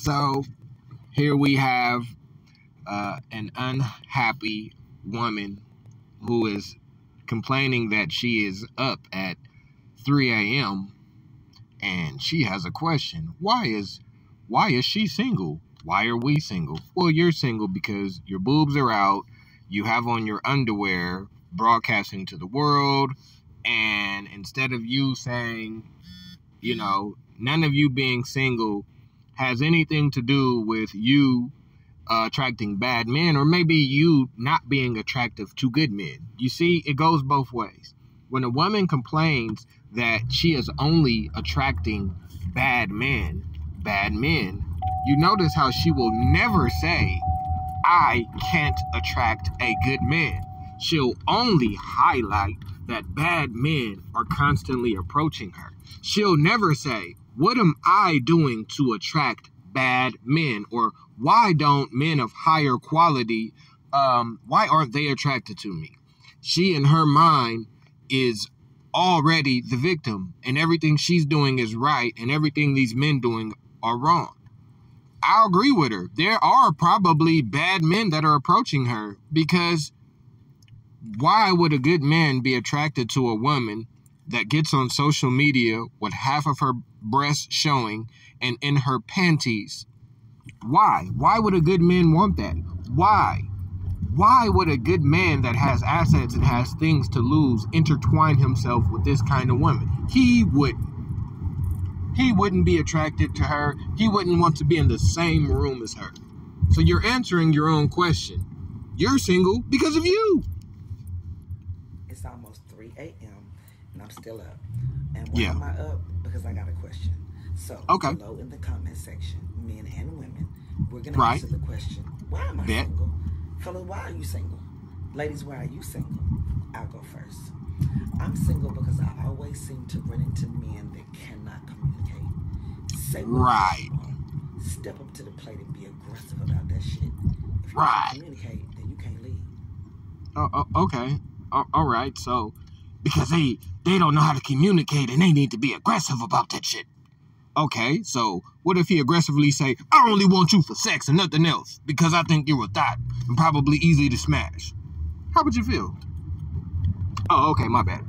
So here we have uh, an unhappy woman who is complaining that she is up at 3 a.m. and she has a question. Why is why is she single? Why are we single? Well, you're single because your boobs are out, you have on your underwear broadcasting to the world, and instead of you saying, you know, none of you being single has anything to do with you uh, attracting bad men or maybe you not being attractive to good men. You see, it goes both ways. When a woman complains that she is only attracting bad men, bad men, you notice how she will never say, I can't attract a good man. She'll only highlight that bad men are constantly approaching her. She'll never say, what am I doing to attract bad men? Or why don't men of higher quality, um, why aren't they attracted to me? She, in her mind, is already the victim, and everything she's doing is right, and everything these men doing are wrong. I'll agree with her. There are probably bad men that are approaching her because why would a good man be attracted to a woman that gets on social media with half of her breasts showing and in her panties. Why? Why would a good man want that? Why? Why would a good man that has assets and has things to lose intertwine himself with this kind of woman? He wouldn't. He wouldn't be attracted to her. He wouldn't want to be in the same room as her. So you're answering your own question. You're single because of you. It's almost 3 a.m. I'm still up. And why Yeah. am I up? Because I got a question. So Okay. below in the comment section, men and women, we're gonna Right. answer the question, why am I Bet. single? Fellas, why are you single? Ladies, why are you single? I'll go first. I'm single because I always seem to run into men that cannot communicate. Say what Right. Step up to the plate and be aggressive about that shit. If you Right. communicate, then you can't lead. Oh, oh, okay. All right. So, because they they don't know how to communicate and they need to be aggressive about that shit. Okay. So, what if he aggressively say, "I only want you for sex and nothing else because I think you're a thot and probably easy to smash"? How would you feel? Oh, okay. My bad.